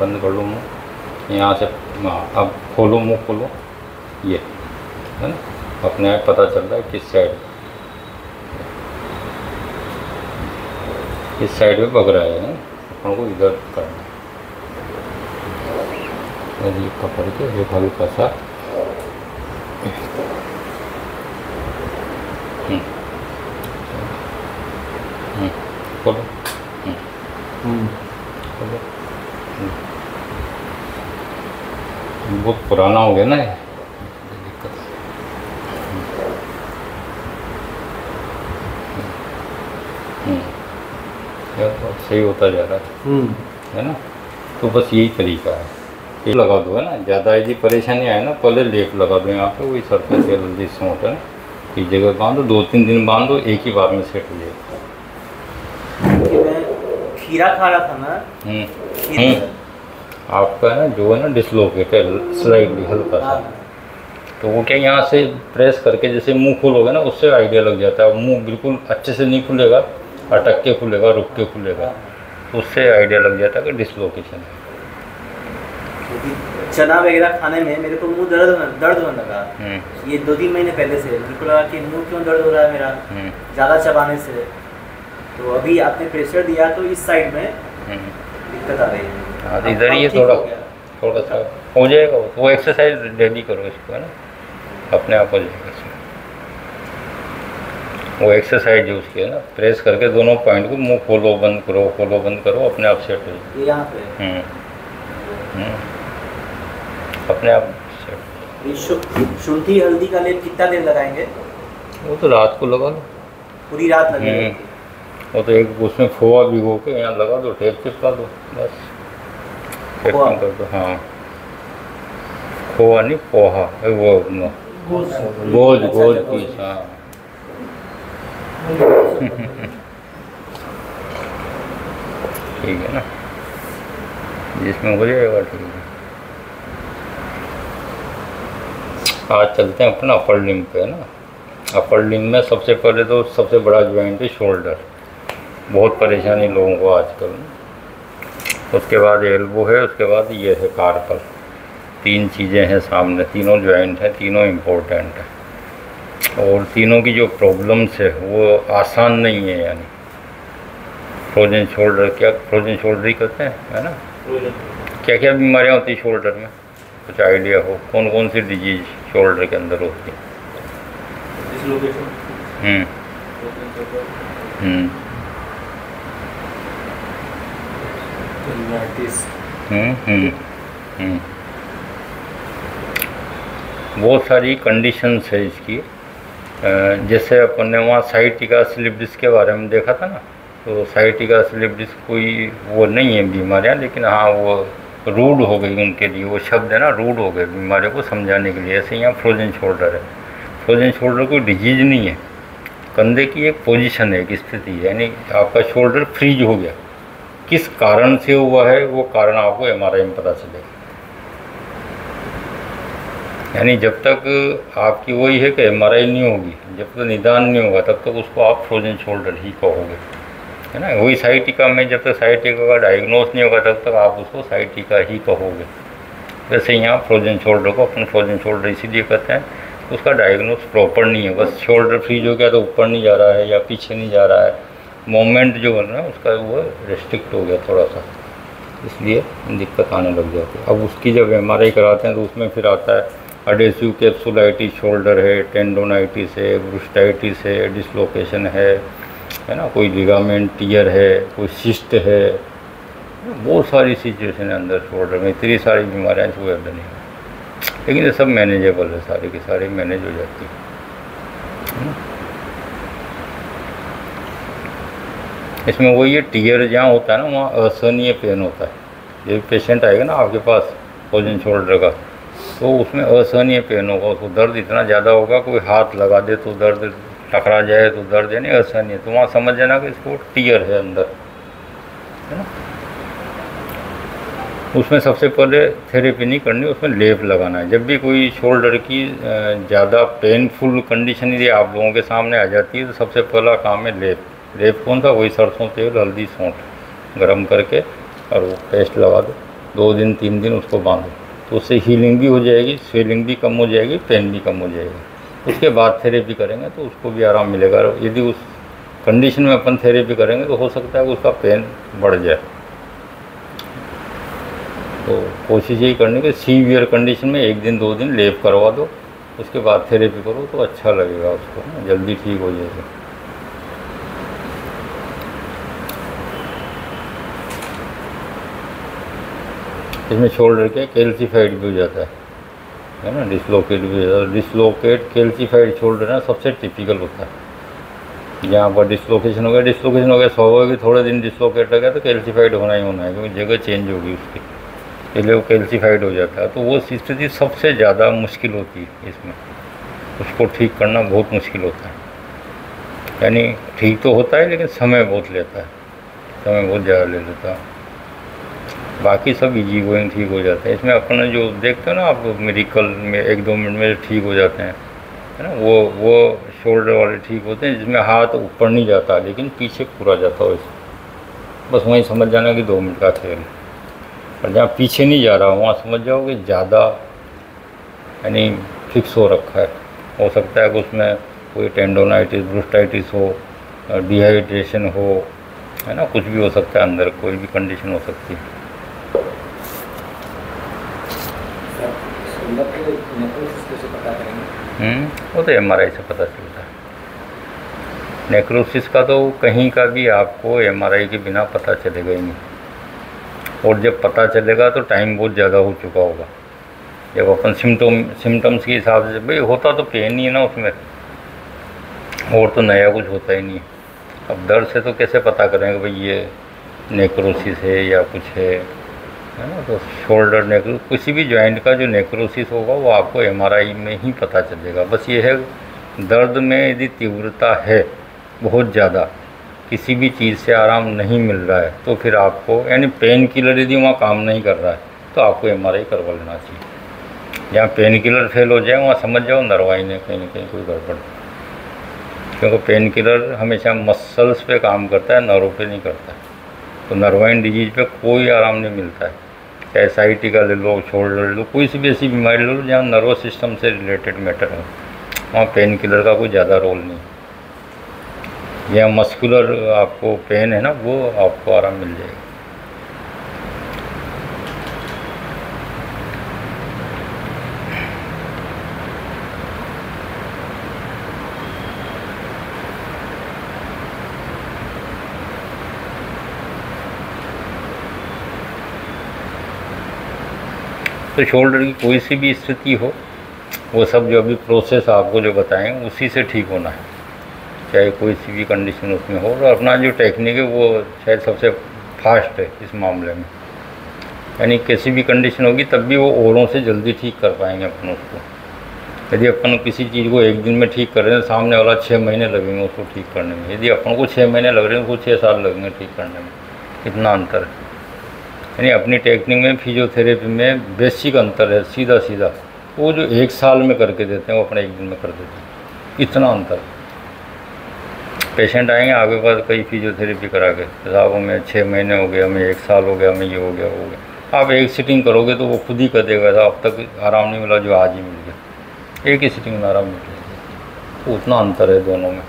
बंद कर लो मुँह। यहाँ से हाँ अब खोलो मुँह खोलो। ये है ना? अपने आप पता चल रहा है किस साइड इस साइड में बग रहा है ना? अपन को इधर करना। है ये पकड़ के एक हल्का सा हम्म। हम्म, खोलो। हम्म, खोलो हम्म। बहुत पुराना हो गया ना ये। दिक्कत हम्म, तो सही होता जा रहा है। हम्म। है ना? तो बस यही तरीका है। ये लगा दो है ना? ज़्यादा यदि परेशानी आए ना पहले लेप लगा दो यहाँ पे वही सरफेस जल्दी सोट है ना एक जगह बांधो दो तीन दिन बांधो एक ही बार में सेट हो जाएगा खीरा खा रहा था ना। हम्म। आपका है ना जो है ना डिसलोकेट है स्लाइडली हल्का सा। तो वो क्या यहाँ से प्रेस करके जैसे मुँह खोलोगे ना उससे आइडिया लग जाता है। मुँह बिल्कुल अच्छे से नहीं खुलेगा अटक के खुलेगा रुक के खुलेगा। तो उससे आइडिया लग जाता है कि डिसलोकेशन है। चना वगैरह खाने में मेरे को मुँह दर्द होने- दर्द होने लगा। हम्म, ये दो तीन महीने पहले से मेरे को लगा कि मुँह क्यों दर्द हो रहा है मेरा हम्म, ज़्यादा चबाने से। तो अभी आपने प्रेशर दिया तो इस साइड में हम्म। दिक्कत आ रही है हाँ तो इधर ही थोड़ा थोड़ा सा हो जाएगा वो एक्सरसाइज डेली करो इसको है ना? अपने आप हो जाएगा इसमें। वो एक्सरसाइज जो उसकी है ना प्रेस करके दोनों पॉइंट को मुँह खोलो बंद करो खोलो बंद करो अपने आप सेट हो जाए यहाँ पे हम्म, हम्म। अपने आप सेट शुंठी हल्दी का लेप कितना देर लगाएँगे? वो तो रात को लगा लो। पूरी रात लगेगी हम्म। वो तो एक उसमें खोआ भिगो के यहाँ लगा दो टेप चिपका दो बस। खोआ? हाँ खोआ नहीं पोहा वो गोज गोज हाँ ठीक है ना जिसमें हो जाएगा ठीक है आज चलते हैं अपना अपर लिंग पे है ना अपर लिंग में सबसे पहले तो सबसे बड़ा ज्वाइंट है शोल्डर बहुत परेशानी लोगों को आजकल उसके बाद एल्बो है उसके बाद ये है कार्पल तीन चीज़ें हैं सामने तीनों ज्वाइंट हैं तीनों इम्पोर्टेंट हैं. और तीनों की जो प्रॉब्लम्स है वो आसान नहीं है यानी. फ्रोजन शोल्डर क्या फ्रोजन शोल्डर ही कहते हैं है ना? क्या क्या बीमारियाँ होती हैं शोल्डर में? कुछ आइडिया हो? कौन कौन सी डिज़ीज़ शोल्डर के अंदर होती है? हम्म। हम्म। हम्म हम्म हम्म। बहुत सारी कंडीशंस है इसकी। जैसे अपन ने वहाँ साइटिका स्लिप डिस्क के बारे में देखा था ना तो साइटिका स्लिप डिस्क कोई वो नहीं है बीमारियाँ, लेकिन हाँ वो रूड हो गई उनके लिए। वो शब्द है ना रूड हो गए बीमारियों को समझाने के लिए। ऐसे यहाँ फ्रोजन शोल्डर है। फ्रोजन शोल्डर कोई डिज़ीज़ नहीं है। कंधे की एक पोजीशन है, एक स्थिति यानी आपका शोल्डर फ्रीज हो गया। किस कारण से हुआ है, वो कारण आपको एम में पता चलेगा यानी जब तक आपकी वही है कि एमआरआई नहीं होगी, जब तक निदान नहीं होगा, तब तक उसको आप फ्रोजन शोल्डर ही कहोगे। है ना? वही साइटिका में जब तक साइटिका का डायग्नोस नहीं होगा, तब तक आप उसको साइटिका ही कहोगे। वैसे यहाँ फ्रोजन शोल्डर को अपन फ्रोजन शोल्डर इसीलिए कहते हैं, उसका डायग्नोस प्रॉपर नहीं है। बस शोल्डर फ्रीज हो गया तो ऊपर नहीं जा रहा है या पीछे नहीं जा रहा है। मोमेंट जो बन रहा है उसका वो रिस्ट्रिक्ट हो गया थोड़ा सा इसलिए दिक्कत आने लग जाती है। अब उसकी जब एम कराते हैं तो उसमें फिर आता है अडेसिव कैप्सुलाइटिस शोल्डर है टेंडोनाइटिस है ब्रुस्टाइटिस है डिसलोकेशन है है ना, कोई लिगामेंट टीयर है, कोई सिस्ट है। बहुत सारी सिचुएशन है अंदर शोल्डर में, इतनी सारी बीमारियाँ इसको याद नहीं है। लेकिन ये सब मैनेजेबल है, सारी की सारी मैनेज हो जाती है है ना? इसमें वही है टीयर जहाँ होता है ना, वहाँ असहनीय पेन होता है। जब पेशेंट आएगा ना आपके पास पोजन शोल्डर का तो उसमें असहनीय पेन होगा, उसको दर्द इतना ज़्यादा होगा, कोई हाथ लगा दे तो दर्द टकरा जाए तो दर्द यानी असहनीय। तो वहाँ समझ जाना कि इसको टीयर है अंदर, है ना? उसमें सबसे पहले थेरेपी नहीं करनी, उसमें लेप लगाना है। जब भी कोई शोल्डर की ज़्यादा पेनफुल कंडीशन यदि आप लोगों के सामने आ जाती है तो सबसे पहला काम है लेप। लेप कौन सा वही सरसों तेल, हल्दी, सौंठ गरम करके और वो पेस्ट लगा दो। दो दिन, तीन दिन उसको बांधो। तो उससे हीलिंग भी हो जाएगी स्वेलिंग भी कम हो जाएगी पेन भी कम हो जाएगी। उसके बाद थेरेपी करेंगे तो उसको भी आराम मिलेगा। यदि उस कंडीशन में अपन थेरेपी करेंगे तो हो सकता है उसका पेन बढ़ जाए। तो कोशिश यही करनी कि सीवियर कंडीशन में एक दिन, दो दिन लेप करवा दो। उसके बाद थेरेपी करो तो अच्छा लगेगा उसको जल्दी ठीक हो जाएगा। इसमें शोल्डर के कैल्सीफाइड भी हो जाता है। है ना? डिसलोकेट भी हो जाता है। डिसलोकेट कैल्सीफाइड शोल्डर ना सबसे टिपिकल होता है। जहाँ पर डिसलोकेशन हो गया डिसलोकेशन हो गया स्वाभाविक थोड़े दिन डिसलोकेट लगा तो कैल्सीफाइड होना ही होना है, क्योंकि जगह चेंज होगी उसकी। इसलिए वो कैल्सीफाइड हो जाता है। तो वो स्थिति सबसे ज़्यादा मुश्किल होती है इसमें। उसको ठीक करना बहुत मुश्किल होता है। यानी ठीक तो होता है, लेकिन समय बहुत लेता है। समय बहुत ज़्यादा ले लेता है। बाकी सब इजी गोइंग ठीक हो जाते हैं। इसमें अपना जो देखते हो ना आप मेडिकल में एक दो मिनट में ठीक हो जाते हैं। है ना? वो वो शोल्डर वाले ठीक होते हैं, जिसमें हाथ ऊपर नहीं जाता, लेकिन पीछे पूरा जाता हो इस बस वहीं समझ जाना कि दो मिनट का खेल। और जहाँ पीछे नहीं जा रहा, वहाँ समझ जाओ कि ज़्यादा, यानी फिक्स हो रखा है। हो सकता है कि उसमें कोई टेंडोनाइटिस ब्रुस्टाइटिस हो डिहाइड्रेशन हो, है ना? कुछ भी हो सकता है अंदर, कोई भी कंडीशन हो सकती है हम्म, वो तो एम से पता चलता है। नेक्रोसिस का तो कहीं का भी आपको एमआरआई के बिना पता चलेगा ही नहीं। और जब पता चलेगा तो टाइम बहुत ज़्यादा हो चुका होगा। जब अपन सिम्टोम सिम्टम्स के हिसाब से, भाई होता तो पेन ही है ना उसमें। और तो नया कुछ होता ही नहीं अब दर्द से तो कैसे पता करेंगे भाई ये नेक्रोसिस है या कुछ है? है ना तो शोल्डर नेक्रो किसी भी जॉइंट का जो नेक्रोसिस होगा, वो आपको एमआरआई में ही पता चलेगा। बस ये है, दर्द में यदि तीव्रता है, बहुत ज़्यादा, किसी भी चीज़ से आराम नहीं मिल रहा है तो फिर आपको, यानी पेन किलर यदि वहाँ काम नहीं कर रहा है तो आपको एमआरआई करवा लेना चाहिए। जहाँ पेन किलर फेल हो जाए, वहाँ समझ जाओ नरवाई ने कहीं ना कहीं कोई गड़बड़। क्योंकि पेन किलर हमेशा मसल्स पे काम करता है नर्व पे नहीं करता तो नर्वाइन डिज़ीज़ पे कोई आराम नहीं मिलता है। एस आई टी का ले लो शोल्डर ले लो, कोई सी भी ऐसी बीमारी ले लो जहाँ नर्वस सिस्टम से रिलेटेड मैटर है। वहाँ पेन किलर का कोई ज़्यादा रोल नहीं। या मस्कुलर आपको पेन है ना, वो आपको आराम मिल जाएगा। तो शोल्डर की कोई सी भी स्थिति हो, वो सब जो अभी प्रोसेस आपको जो बताएँ, उसी से ठीक होना है। चाहे कोई सी भी कंडीशन उसमें हो, और अपना जो टेक्निक है, वो शायद सबसे फास्ट है इस मामले में। यानी किसी भी कंडीशन होगी, तब भी वो औरों से जल्दी ठीक कर पाएँगे अपन उसको। यदि अपन किसी चीज़ को एक दिन में ठीक कर रहे हैं, सामने वाला छः महीने लगेंगे उसको ठीक करने में। यदि अपन को छः महीने लग रहे हैं, उसको छः साल लगेंगे ठीक करने में। इतना अंतर है। यानी अपनी टेक्निक में फिजियोथेरेपी में बेसिक अंतर है सीधा सीधा वो जो एक साल में करके देते हैं, वो अपने एक दिन में कर देते हैं। इतना अंतर। पेशेंट आएँगे, आगे पास कई फिजियोथेरेपी करा के। साहब, हमें छः महीने हो गए, हमें एक साल हो गया, हमें ये हो गया हो गया। आप एक सिटिंग करोगे तो वो खुद ही कर देगा। अब तक आराम नहीं मिला, जो आज ही मिल गया। एक ही सिटिंग में आराम मिल। गया उतना अंतर है दोनों में।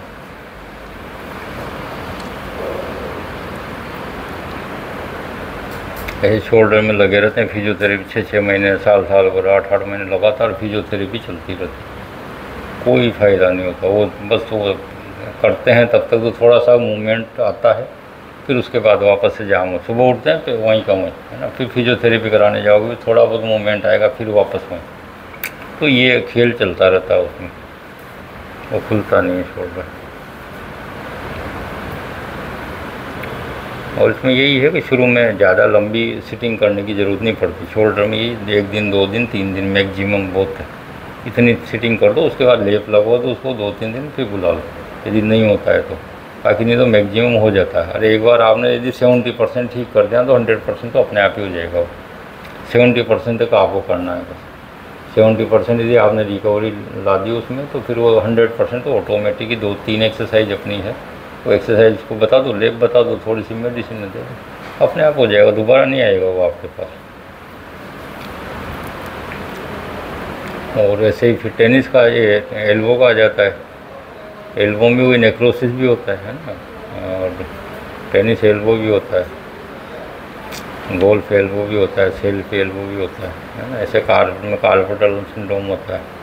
ऐसे शोल्डर में लगे रहते हैं फिजियोथेरेपी छः छः महीने साल साल भर आठ आठ महीने लगातार फिजियोथेरेपी चलती रहती कोई फ़ायदा नहीं होता, वो बस वो करते हैं, तब तक तो थोड़ा सा मूवमेंट आता है, फिर उसके बाद वापस से जाम सुबह उठते हैं तो वहीं का वहीं, है ना? फिर फिजियोथेरेपी कराने जाओगे थोड़ा बहुत मूवमेंट आएगा, फिर वापस वहीं। तो ये खेल चलता रहता है उसमें, वो खुलता नहीं है शोल्डर और इसमें यही है कि शुरू में ज़्यादा लंबी सिटिंग करने की ज़रूरत नहीं पड़ती। शोल्डर में यही, एक दिन, दो दिन, तीन दिन मैक्सिमम बहुत है। इतनी सिटिंग कर दो, उसके बाद लेप लगवा दो, उसको दो, तीन दिन फिर बुला लो। यदि नहीं होता है तो। बाकी नहीं तो मैक्सिमम हो जाता है। अरे एक बार आपने यदि सेवेंटी परसेंट ठीक कर दिया तो हंड्रेड परसेंट तो अपने आप ही हो जाएगा। वो सेवेंटी परसेंट तक आपको करना है बस। सेवेंटी परसेंट यदि आपने रिकवरी ला दी उसमें तो फिर वो हंड्रेड परसेंट तो ऑटोमेटिक ही दो, तीन एक्सरसाइज अपनी है। वो एक्सरसाइज को बता दो लेप बता दो, थोड़ी सी मेडिसिन दे दो। अपने आप हो जाएगा, दोबारा नहीं आएगा वो आपके पास। और ऐसे ही फिर टेनिस का ये एल्बो का आ जाता है। एल्बो में वही नेक्रोसिस भी होता है ना? और टेनिस एल्बो भी होता है। गोल्फ एल्बो भी होता है सेल्फ एल्बो भी होता है ना? ऐसे कार्पोटल सिंड्रोम होता है।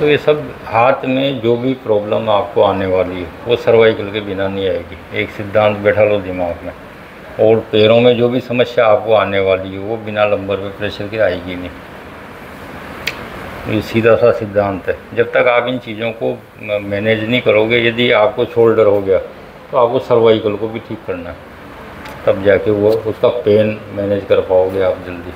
तो ये सब हाथ में जो भी प्रॉब्लम आपको आने वाली है, वो सर्वाइकल के बिना नहीं आएगी। एक सिद्धांत बैठा लो दिमाग में। और पैरों में जो भी समस्या आपको आने वाली है, वो बिना लंबर पे प्रेशर के आएगी नहीं। ये सीधा सा सिद्धांत है। जब तक आप इन चीज़ों को मैनेज नहीं करोगे, यदि आपको शोल्डर हो गया तो आपको सर्वाइकल को भी ठीक करना है। तब जाके वो, उसका पेन मैनेज कर पाओगे आप जल्दी।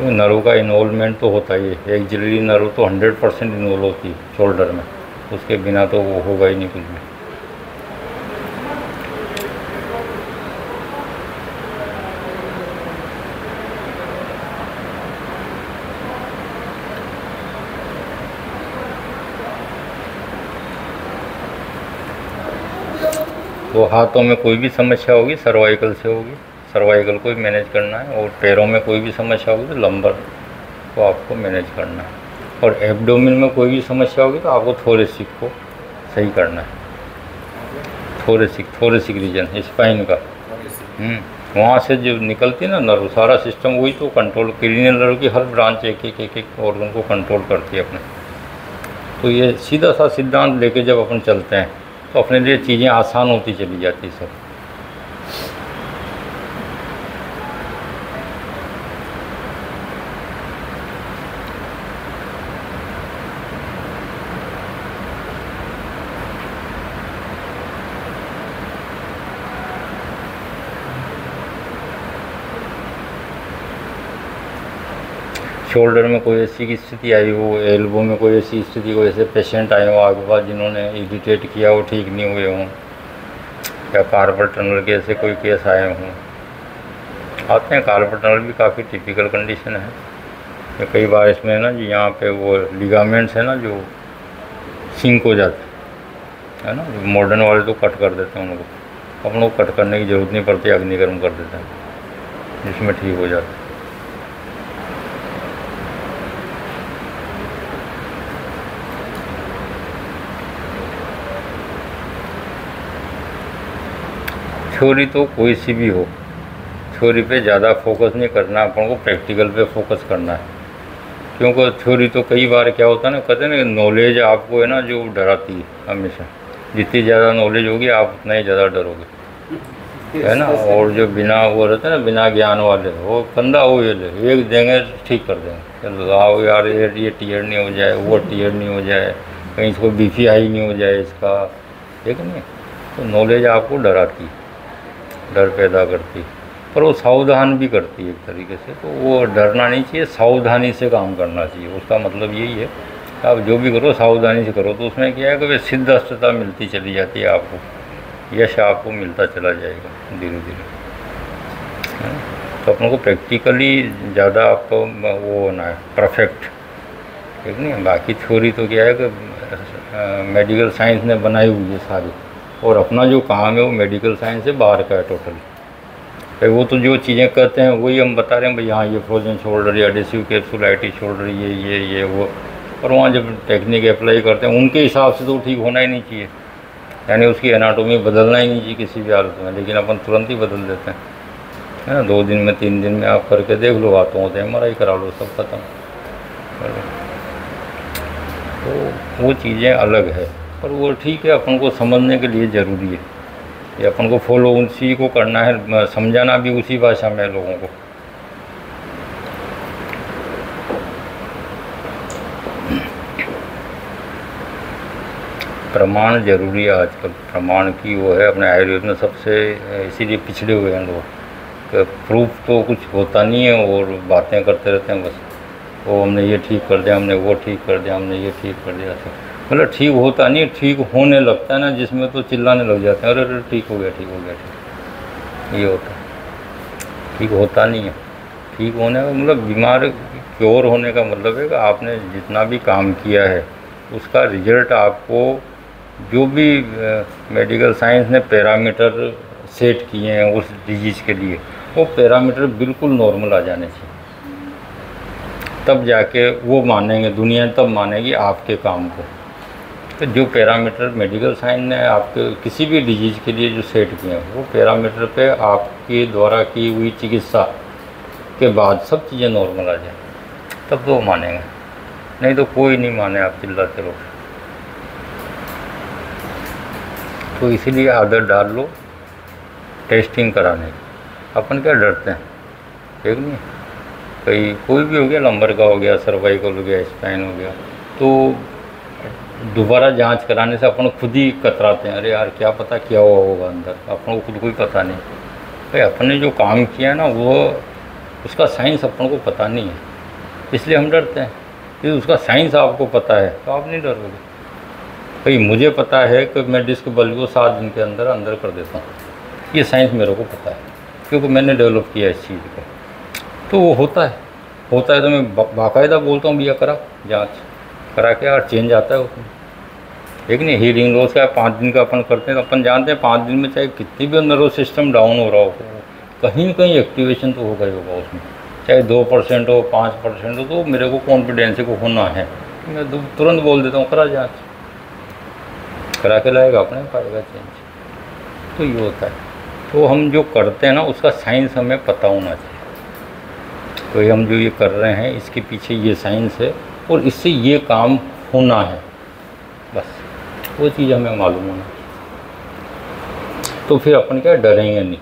नर्व का इन्वॉल्वमेंट तो होता ही है। एक जल्दी नर्व तो हंड्रेड परसेंट इन्वॉल्व होती है शोल्डर में। उसके बिना तो वो होगा ही नहीं कुछ भी। तो हाथों में कोई भी समस्या होगी सर्वाइकल से होगी? सर्वाइकल को भी मैनेज करना है और पैरों में कोई भी समस्या होगी तो लंबर को आपको मैनेज करना है। और एब्डोमिन में कोई भी समस्या होगी तो आपको थोरेसिक को सही करना है। थोरेसिक थोरेसिक रीजन स्पाइन का। हम्म, वहाँ से जो निकलती है ना नर्व सारा सिस्टम वही तो कंट्रोल क्रीनियल नर्व की हर ब्रांच एक एक एक एक ऑर्गन को कंट्रोल करती है अपने। तो ये सीधा सा सिद्धांत लेके जब अपन चलते हैं तो अपने लिए चीज़ें आसान होती चली जाती सब। शोल्डर में कोई ऐसी की स्थिति आई हो, एल्बो में कोई ऐसी स्थिति हो ऐसे पेशेंट आए हो आगे पास जिन्होंने इरिटेट किया वो ठीक नहीं हुए हों, या कार्पल टनल के ऐसे कोई केस आए हों। आते हैं, कार्पल टनल भी काफ़ी टिपिकल कंडीशन है। या कई बार इसमें ना जी यहाँ पे वो लिगामेंट्स है ना जो सिंक हो जाते है ना? मॉडर्न वाले तो कट कर देते हैं उनको। अपन को कट करने की ज़रूरत नहीं पड़ती अग्नि गर्म कर देते हैं, जिसमें ठीक हो जाता है। थ्योरी तो कोई सी भी हो, थ्योरी पे ज़्यादा फोकस नहीं करना, अपन को प्रैक्टिकल पे फोकस करना है। क्योंकि थ्योरी तो कई बार क्या होता है ना, कहते ना नॉलेज आपको है ना जो डराती है हमेशा। जितनी ज़्यादा नॉलेज होगी, आप उतना ही ज़्यादा डरोगे। है ना? और जो बिना वो रहते ना, बिना ज्ञान वाले, वो कंधा हो ये ले, एक देंगे ठीक कर देंगे। चलो आओ यार, ये ये टीयर नहीं हो जाए, वो टीयर नहीं हो जाए, कहीं इसको हाई नहीं हो जाए इसका, ठीक नहीं? तो नॉलेज आपको डराती है। डर पैदा करती पर वो सावधान भी करती है एक तरीके से। तो वो डरना नहीं चाहिए, सावधानी से काम करना चाहिए। उसका मतलब यही है कि आप जो भी करो, सावधानी से करो। तो उसमें क्या है कि वे सिद्धस्तता मिलती चली जाती है आपको। यश आपको मिलता चला जाएगा धीरे धीरे तो अपन को प्रैक्टिकली ज़्यादा आपको वो होना है परफेक्ट ठीक नहीं? बाकी थ्योरी तो क्या है कि मेडिकल साइंस ने बनाई हुई है सारी। और अपना जो काम है वो मेडिकल साइंस से बाहर का है टोटल वो तो जो चीज़ें कहते हैं, वही हम बता रहे हैं, भाई हाँ ये फ्रोजन शोल्डर या एडेसिव कैप्सुलाइटिस शोल्डर ये ये ये, वो। और वहाँ जब टेक्निक अप्लाई करते हैं, उनके हिसाब से तो ठीक होना ही नहीं चाहिए। यानी उसकी एनाटोमी बदलना ही नहीं चाहिए किसी भी हालत में, लेकिन अपन तुरंत ही बदल देते हैं। है ना, दो दिन में, तीन दिन में आप करके देख लो बातों होते हैं एम करा लो, सब खत्म। तो वो चीज़ें अलग है। पर वो ठीक है, अपन को समझने के लिए ज़रूरी है। ये अपन को फॉलो उसी को करना है समझाना भी उसी भाषा में लोगों को। प्रमाण ज़रूरी है आजकल। प्रमाण की वो है, अपने आयुर्वेद में सबसे, इसीलिए पिछड़े हुए हैं लोग। प्रूफ तो कुछ होता नहीं है और बातें करते रहते हैं बस। वो हमने ये ठीक कर दिया, हमने वो ठीक कर दिया, हमने ये ठीक कर दिया सब मतलब ठीक होता नहीं, ठीक होने लगता है ना, जिसमें तो चिल्लाने लग जाते हैं। अरे अरे, ठीक हो गया, ठीक हो गया, ठीक। ये होता ठीक होता नहीं है। ठीक होने का मतलब बीमार, क्योर होने का मतलब है कि आपने जितना भी काम किया है, उसका रिज़ल्ट आपको जो भी मेडिकल साइंस ने पैरामीटर सेट किए हैं उस डिज़ीज़ के लिए, वो पैरामीटर बिल्कुल नॉर्मल आ जाने चाहिए। तब जाके वो मानेंगे, दुनिया तब मानेगी आपके काम को। तो जो पैरामीटर मेडिकल साइंस ने आपके किसी भी डिज़ीज़ के लिए जो सेट किए हैं, वो पैरामीटर पे आपके द्वारा की हुई चिकित्सा के बाद सब चीज़ें नॉर्मल आ जाए, तब तो वो मानेंगे। नहीं तो कोई नहीं माने आप चिल्लाते रहो तो इसीलिए आदत डाल लो टेस्टिंग कराने की। अपन क्या डरते हैं? ठीक नहीं कहीं कोई भी हो गया लंबर का हो गया सर्वाइकल हो गया स्पाइन हो गया तो दोबारा जाँच कराने से अपन खुद ही कतराते हैं। अरे यार, क्या पता क्या हुआ होगा अंदर? अपन को खुद को ही पता नहीं। भाई, अपन ने जो काम किया ना, वो उसका साइंस अपन को पता नहीं है। इसलिए हम डरते हैं यदि उसका साइंस आपको पता है। तो आप नहीं डरोगे? भाई, मुझे पता है कि मैं डिस्क बल को सात दिन के अंदर अंदर कर देता हूँ। ये साइंस मेरे को पता है, क्योंकि मैंने डेवलप किया इस चीज़ को। तो वो होता है। होता है तो मैं बाकायदा बोलता हूँ, भैया, करा जाँच। करा के यार, चेंज आता है उसमें। एक नहीं हीलिंग लॉस का पाँच दिन का अपन करते हैं तो अपन जानते हैं पाँच दिन में चाहे कितनी भी नर्वस सिस्टम डाउन हो रहा हो, कहीं कहीं एक्टिवेशन तो होगा ही होगा उसमें। चाहे दो परसेंट हो, पाँच परसेंट हो तो मेरे को कॉन्फिडेंस को होना है। मैं तुरंत बोल देता हूँ, करा जाँच। करा के लाएगा अपने, पाएगा चेंज तो ये होता है। तो हम जो करते हैं ना, उसका साइंस हमें पता होना चाहिए। तो हम जो ये कर रहे हैं, इसके पीछे ये साइंस है, और इससे ये काम होना है। वो चीज़ हमें मालूम होना तो फिर अपन क्या, डरेंगे नहीं।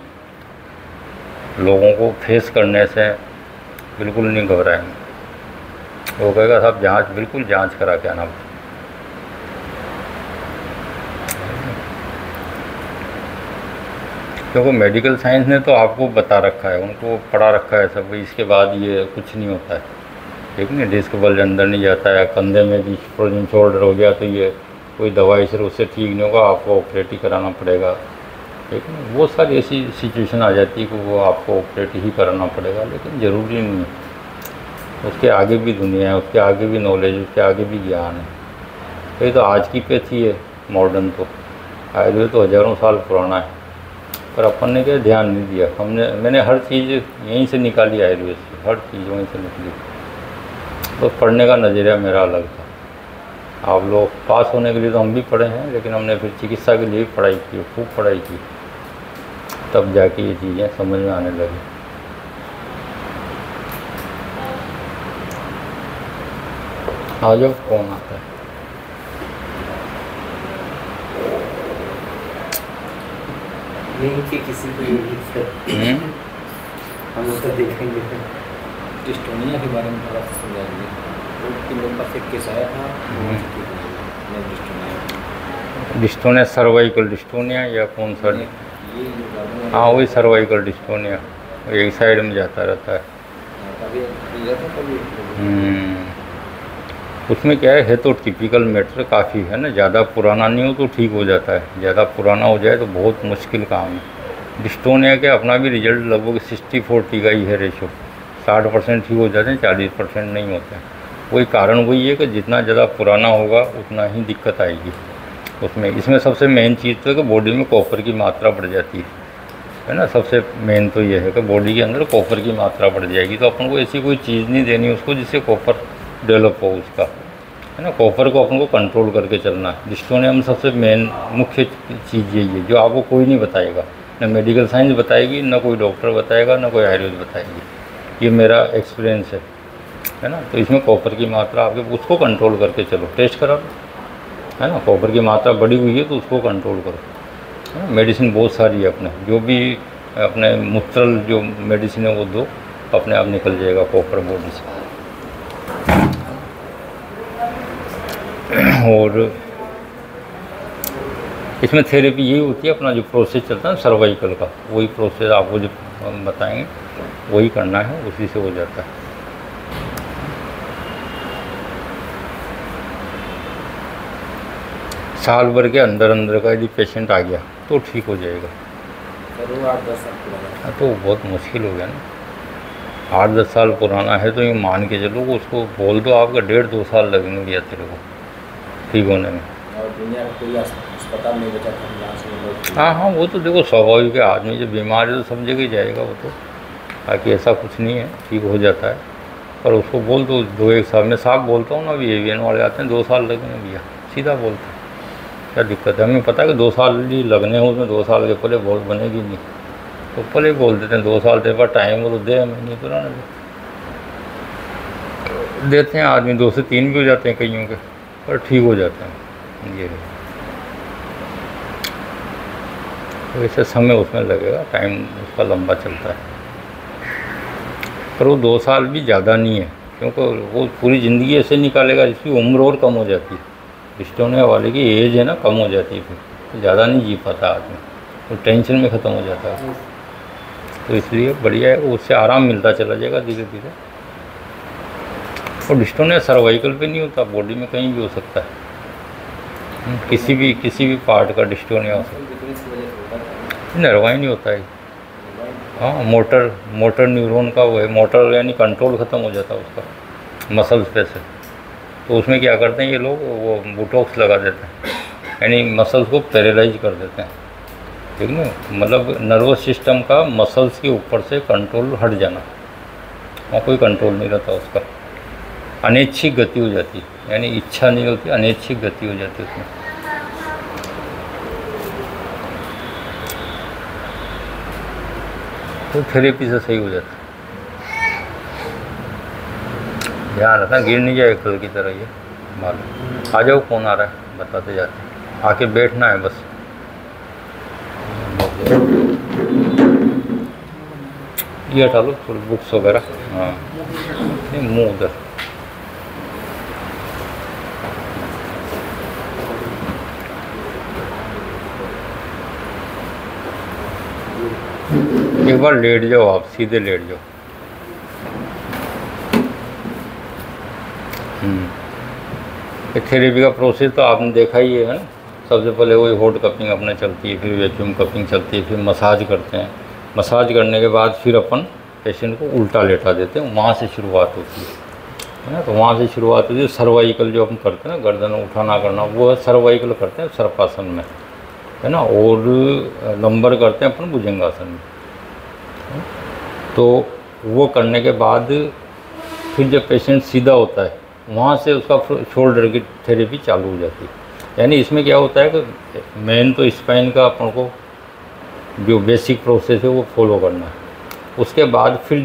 लोगों को फेस करने से बिल्कुल नहीं घबराएँगे। वो कहेगा, साहब, जाँच, बिल्कुल जाँच करा के आना। क्योंकि मेडिकल साइंस ने तो आपको बता रखा है, उनको पढ़ा रखा है सब, इसके बाद ये कुछ नहीं होता है। ठीक नहीं डिस्क बल अंदर नहीं जाता है, कंधे में भी फ्रोजन शोल्डर हो गया तो ये कोई दवाई से उससे ठीक नहीं होगा, आपको ऑपरेट ही कराना पड़ेगा। ठीक है? वो सारी ऐसी सिचुएशन आ जाती है कि वो आपको ऑपरेट ही कराना पड़ेगा, लेकिन ज़रूरी नहीं है। उसके आगे भी दुनिया है, उसके आगे भी नॉलेज उसके आगे भी ज्ञान है। ये तो आज की पैथी है मॉडर्न तो। आयुर्वेद तो हज़ारों साल पुराना है। पर अपन ने क्या ध्यान नहीं दिया। हमने, मैंने हर चीज़ यहीं से निकाली, आयुर्वेद से। हर चीज़ वहीं से निकली। तो पढ़ने का नज़रिया मेरा अलग था। आप लोग पास होने के लिए तो हम भी पढ़े हैं लेकिन हमने फिर चिकित्सा के लिए भी पढ़ाई की खूब पढ़ाई की। तब जाके ये चीज़ें समझ में आने लगी। आ जाओ कौन आता है? नहीं कि किसी को भी हम्म? हम उसका देखेंगे। डिस्टोनिया के बारे में थोड़ा सा समझाइए। का था? हम्म। हो डिस्टोनिया सर्वाइकल डिस्टोनिया या कौन सा? हाँ वही सर्वाइकल डिस्टोनिया। एक साइड में जाता रहता है। कभी हम्म। उसमें क्या है, है तो टिपिकल मैटर काफ़ी है ना। ज़्यादा पुराना नहीं हो तो ठीक हो जाता है। ज़्यादा पुराना हो जाए तो बहुत मुश्किल काम है। डिस्टोनिया के अपना भी रिज़ल्ट लगभग सिक्सटी फोर्टी का ही है रेशो साठ परसेंट ठीक हो जाते हैं चालीस परसेंट नहीं होते हैं। वही कारण वही है कि जितना ज़्यादा पुराना होगा, उतना ही दिक्कत आएगी। उसमें, इसमें सबसे मेन चीज़ तो है कि बॉडी में कॉपर की मात्रा बढ़ जाती है। है ना? सबसे मेन तो ये है कि बॉडी के अंदर कॉपर की मात्रा बढ़ जाएगी। तो अपन को ऐसी कोई चीज़ नहीं देनी उसको जिससे कॉपर डेवलप हो उसका। है ना? कॉपर को अपन को कंट्रोल करके चलना है। डिस्टोनिया में सबसे मेन मुख्य चीज़ यही है, जो आपको कोई नहीं बताएगा। ना मेडिकल साइंस बताएगी, ना कोई डॉक्टर बताएगा, ना कोई आयुर्वेद बताएगी। ये मेरा एक्सपीरियंस है। है ना? तो इसमें कॉपर की मात्रा आपके, उसको कंट्रोल करके चलो। टेस्ट करा लो है ना? कॉपर की मात्रा बढ़ी हुई है तो उसको कंट्रोल करो। है ना? मेडिसिन बहुत सारी है अपने। जो भी, अपने मुत्रल जो मेडिसिन है वो दो, अपने आप निकल जाएगा कॉपर बॉडी से। और इसमें थेरेपी यही होती है, अपना जो प्रोसेस चलता है सर्वाइकल का, वही प्रोसेस आपको जो बताएँगे, वही करना है, उसी से हो जाता है। साल भर के अंदर अंदर का यदि पेशेंट आ गया तो ठीक हो जाएगा। हाँ, तो बहुत मुश्किल हो गया ना। आठ दस साल पुराना है तो ये मान के चलो उसको बोल दो आपका डेढ़ दो साल लगेंगे भैया तेरे को ठीक होने में। हाँ हाँ वो तो देखो स्वाभाविक है आदमी जब बीमार है तो सब जगह ही जाएगा वो तो। बाकी ऐसा कुछ नहीं है ठीक हो जाता है। पर उसको बोल दो दो एक साल में साफ़ बोलता हूँ ना अभी एवियन वाले आते हैं दो साल लगेंगे भैया सीधा बोलते हैं। क्या दिक्कत है? हमें पता है कि दो साल ही लगने हैं, उसमें दो साल के पहले बोल बनेगी नहीं। तो पहले ही बोल देते हैं दो साल तेरे पास टाइम तो दे हमें नहीं तो ना दे देते हैं आदमी, दो से तीन भी हो जाते हैं कईयों के, पर ठीक हो जाते हैं। ये है। तो समय उसमें लगेगा टाइम उसका लंबा चलता है। पर वो दो साल भी ज़्यादा नहीं है, क्योंकि वो पूरी ज़िंदगी ऐसे निकालेगा जिसकी उम्र और कम हो जाती है। डिस्टोनिया वाले की एज है ना कम हो जाती है फिर। तो ज़्यादा नहीं जी पाता आदमी वो टेंशन में ख़त्म हो जाता है। तो इसलिए बढ़िया है उससे आराम मिलता चला जाएगा धीरे धीरे और डिस्टोनिया सर्वाइकल पे नहीं होता बॉडी में कहीं भी हो सकता है। हम्म, किसी भी किसी भी पार्ट का डिस्टोनिया हो सकता। है? नर्वाई नहीं होता है। हाँ मोटर मोटर न्यूरॉन का वो है मोटर यानी कंट्रोल ख़त्म हो जाता है उसका मसल्स पे से। तो उसमें क्या करते हैं ये लोग, वो बुटॉक्स लगा देते हैं। यानी मसल्स को पैरालाइज कर देते हैं। ठीक ना? मतलब नर्वस सिस्टम का मसल्स के ऊपर से कंट्रोल हट जाना। वहाँ कोई कंट्रोल नहीं रहता उसका। अनैच्छिक गति हो जाती है। यानी इच्छा नहीं होती, अनैच्छिक गति हो जाती उसमें। तो थेरेपी से सही हो जाता है। ध्यान रखना गिर नहीं जाए कल की तरह ये, मालूम। आ जाओ, कौन आ रहा है? बताते जाते आके बैठना है बस। ये हटा लो, थोड़ी बुक्स वगैरह। हाँ। मुँह उधर। एक बार लेट जाओ आप, सीधे लेट जाओ हम्म। ये थेरेपी का प्रोसेस तो आपने देखा ही है ना? सबसे पहले वही हॉट कपिंग अपने चलती है, फिर वैक्यूम कपिंग चलती है, फिर मसाज करते हैं। मसाज करने के बाद फिर अपन पेशेंट को उल्टा लेटा देते हैं, वहाँ से शुरुआत होती है। है ना? तो वहाँ से शुरुआत होती है सर्वाइकल जो हम करते हैं ना, गर्दन उठाना, करना, वो है सर्वाइकल करते हैं सर्पासन में। है ना? और लंबर करते हैं अपन भुजंगासन में। तो वो करने के बाद फिर जब पेशेंट सीधा होता है वहाँ से उसका शोल्डर की थेरेपी चालू हो जाती है। यानी इसमें क्या होता है कि मेन तो स्पाइन का अपन को जो बेसिक प्रोसेस है वो फॉलो करना है। उसके बाद फिर